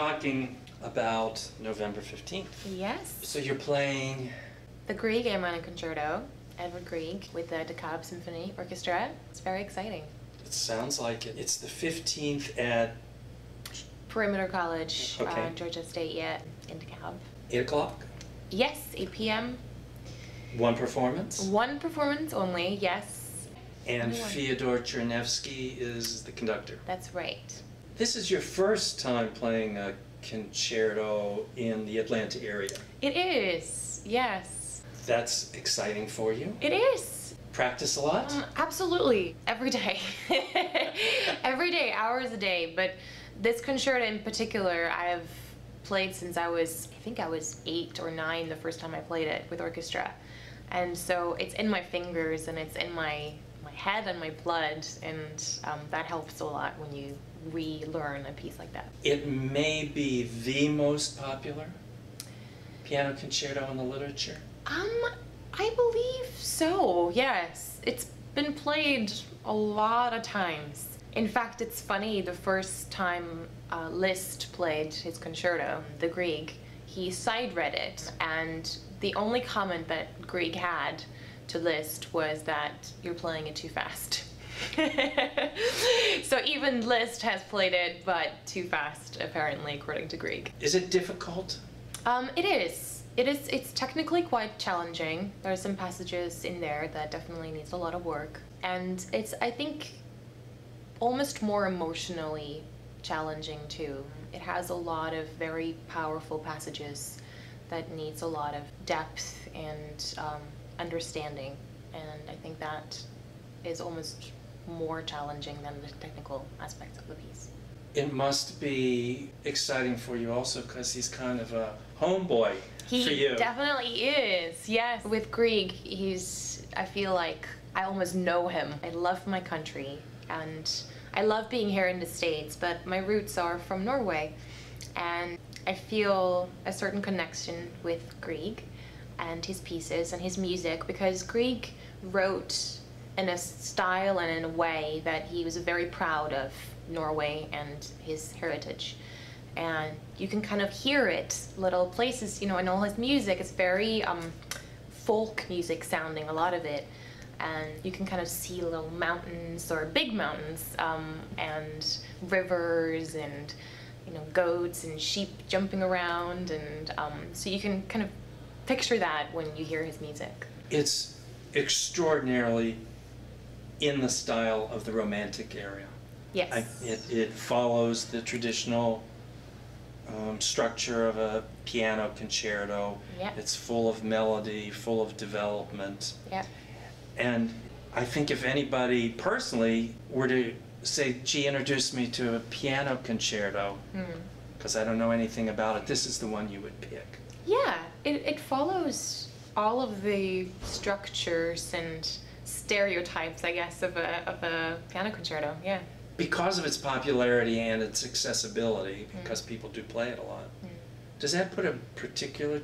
we're talking about November 15th. Yes. So you're playing. The Grieg A-minor Concerto, Edward Grieg, with the DeKalb Symphony Orchestra. It's very exciting. It sounds like it. It's the 15th at Perimeter College, Okay. uh, Georgia State, yeah, in DeKalb. 8 o'clock. Yes, 8 p.m. One performance. One performance only, yes. And. Fyodor Cherniavsky is the conductor. That's right. This is your first time playing a concerto in the Atlanta area. It is, yes. That's exciting for you. It is. Practice a lot? Um, absolutely, every day. every day, hours a day. But this concerto in particular, I've played since I was, I think I was eight or nine the first time I played it with orchestra. And so it's in my fingers and it's in my, my head and my blood. And um, that helps a lot when you relearn a piece like that. It may be the most popular piano concerto in the literature. Um, I believe so, yes. It's been played a lot of times. In fact, it's funny, the first time uh, Liszt played his concerto, the Grieg, he side read it, and the only comment that Grieg had to Liszt was that you're playing it too fast. so even Liszt has played it, but too fast, apparently, according to Grieg. Is it difficult? Um, it is. It is. It's technically quite challenging. There are some passages in there that definitely needs a lot of work, and it's. I think almost more emotionally challenging too. It has a lot of very powerful passages that needs a lot of depth and um, understanding, and I think that is almost more challenging than the technical aspects of the piece. It must be exciting for you also because he's kind of a homeboy He for you. definitely is. Yes. With Grieg, he's. I feel like I almost know him. I love my country, and I love being here in the states. But my roots are from Norway, and I feel a certain connection with Grieg, and his pieces and his music because Grieg wrote in a style and in a way that he was very proud of Norway and his heritage. And you can kind of hear it little places you know in all his music it's very um, folk music sounding a lot of it. And you can kind of see little mountains or big mountains um, and rivers and you know goats and sheep jumping around and um, so you can kind of picture that when you hear his music. It's extraordinarily in the style of the Romantic area. yes I, it, it follows the traditional um, structure of a piano concerto. Yeah. It's full of melody, full of development. yeah And I think if anybody personally were to say, gee, introduce me to a piano concerto, Hmm. because I don't know anything about it, this is the one you would pick. Yeah, it, it follows all of the structures and stereotypes, I guess, of a, of a piano concerto. Yeah. Because of its popularity and its accessibility, mm. because people do play it a lot. Mm. Does that put a particular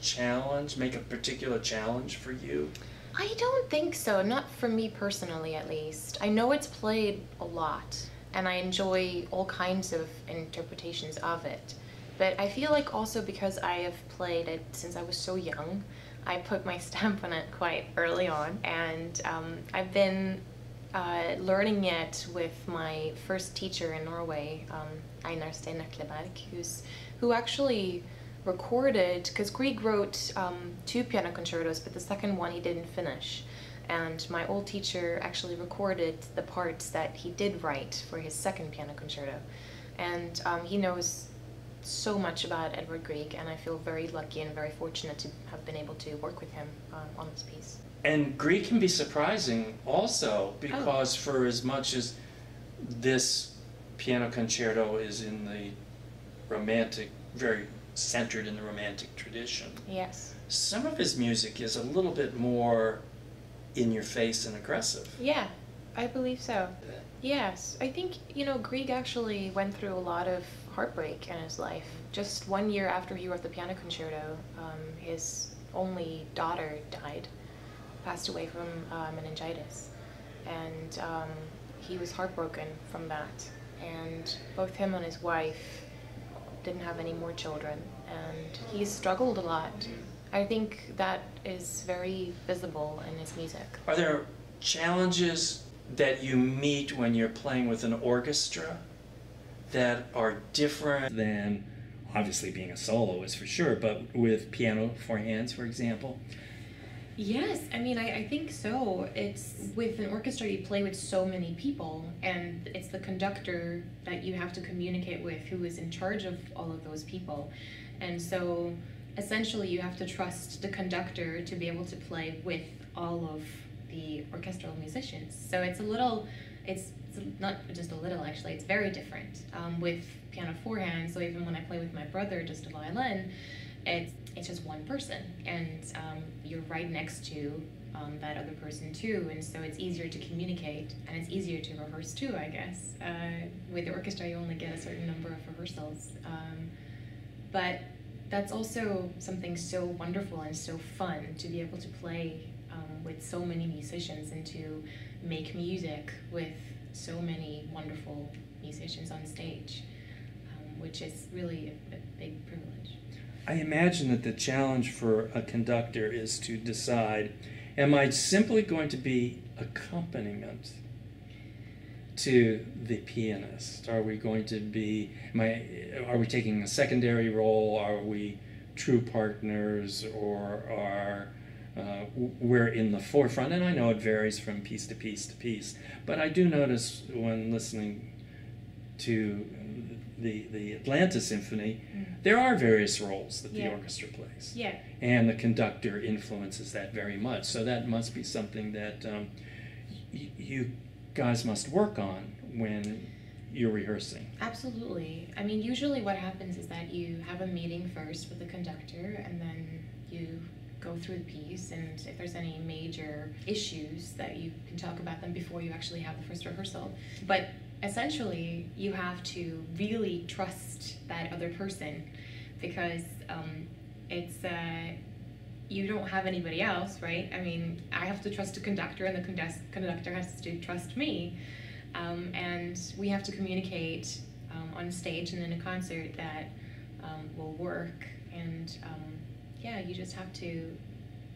challenge, make a particular challenge for you? I don't think so, not for me personally at least. I know it's played a lot, and I enjoy all kinds of interpretations of it. But I feel like also because I have played it since I was so young, I put my stamp on it quite early on, and um, I've been uh, learning it with my first teacher in Norway, um, Einar Steen-Nøkleberg, who's who actually recorded because Grieg wrote um, two piano concertos, but the second one he didn't finish. And my old teacher actually recorded the parts that he did write for his second piano concerto. And um, he knows so much about Edward Grieg, and I feel very lucky and very fortunate to have been able to work with him um, on this piece. And Grieg can be surprising also Oh. because for as much as this piano concerto is in the romantic, very centered in the romantic tradition, Yes. some of his music is a little bit more in your face and aggressive. Yeah, I believe so. Yes, I think, you know, Grieg actually went through a lot of heartbreak in his life. Just one year after he wrote the piano concerto, um, his only daughter died, passed away from uh, meningitis. And um, he was heartbroken from that. And both him and his wife didn't have any more children, and he struggled a lot. I think that is very visible in his music. Are there challenges that you meet when you're playing with an orchestra that are different than obviously being a soloist for sure, but with piano four hands, for example? Yes, I mean, I, I think so. It's with an orchestra, you play with so many people, and it's the conductor that you have to communicate with who is in charge of all of those people. And so essentially, you have to trust the conductor to be able to play with all of the orchestral musicians. So it's a little, it's, it's not just a little actually, it's very different um, with piano four hands. So even when I play with my brother, just a violin, it's it's just one person, and um, you're right next to um, that other person too, and so it's easier to communicate and it's easier to rehearse too, I guess. Uh, with the orchestra, you only get a certain number of rehearsals, um, but that's also something so wonderful and so fun to be able to play um, with so many musicians and to make music with so many wonderful musicians on stage, um, which is really a, a big privilege. I imagine that the challenge for a conductor is to decide am I simply going to be accompaniment to the pianist? Are we going to be I, are we taking a secondary role? Are we true partners or are uh, we're in the forefront? And I know it varies from piece to piece to piece, but I do notice when listening to the, the Atlanta Symphony, mm. there are various roles that yeah. the orchestra plays. Yeah. And the conductor influences that very much. So that must be something that um, y- you guys must work on when you're rehearsing. Absolutely. I mean, usually what happens is that you have a meeting first with the conductor and then you go through the piece and if there's any major issues that you can talk about them before you actually have the first rehearsal. But essentially you have to really trust that other person because um, it's uh, you don't have anybody else right? I mean i have to trust the conductor and the conductor has to trust me. Um, and we have to communicate um, on stage and in a concert that um, will work. And um, yeah you just have to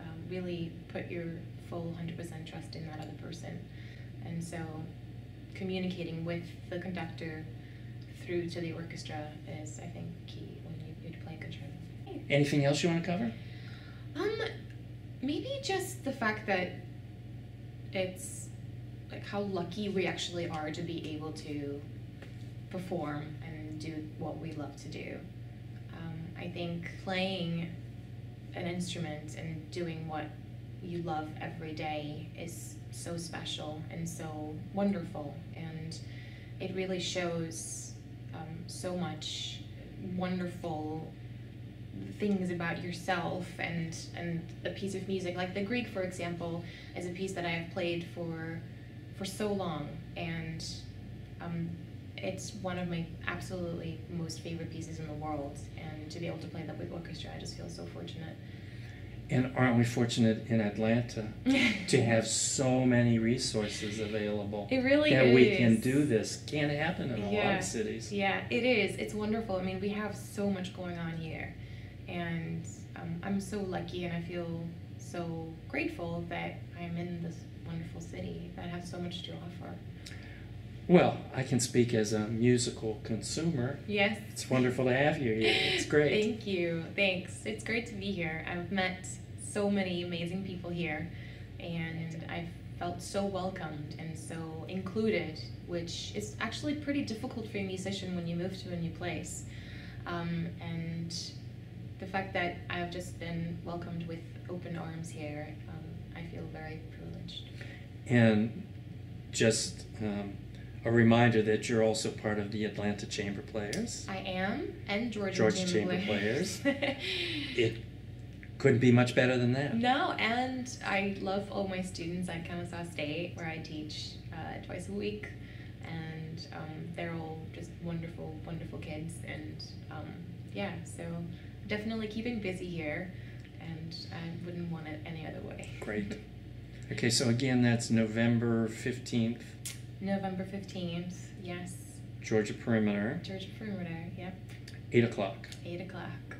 um, really put your full 100% trust in that other person and so communicating with the conductor through to the orchestra is, I think, key when you, you play a concerto. Anything else you want to cover? Um, maybe just the fact that it's like how lucky we actually are to be able to perform and do what we love to do. Um, I think playing an instrument and doing what you love every day is so special and so wonderful. And it really shows um, so much wonderful things about yourself and and a piece of music like the Grieg for example is a piece that I have played for for so long and um, it's one of my absolutely most favorite pieces in the world and to be able to play that with orchestra I just feel so fortunate and aren't we fortunate in Atlanta to have so many resources available? It really that is. we can do this. Can't happen in a yeah. lot of cities. Yeah, it is. It's wonderful. I mean, we have so much going on here, and um, I'm so lucky, and I feel so grateful that I am in this wonderful city that has so much to offer. Well, I can speak as a musical consumer. Yes. It's wonderful to have you here. It's great. Thank you. Thanks. It's great to be here. I've met so many amazing people here, and I've felt so welcomed and so included, which is actually pretty difficult for a musician when you move to a new place. Um, and the fact that I've just been welcomed with open arms here, um, I feel very privileged. And just um, a reminder that you're also part of the Atlanta Chamber Players. I am, and Georgia, Georgia Chamber, Chamber Players. it couldn't be much better than that. No, and I love all my students at Kennesaw State, where I teach uh, twice a week, and um, they're all just wonderful, wonderful kids, and um, yeah, so definitely keeping busy here, and I wouldn't want it any other way. Great. Okay, so again, that's November 15th. November 15th, yes. Georgia Perimeter. Georgia Perimeter, yep. 8 o'clock. 8 o'clock.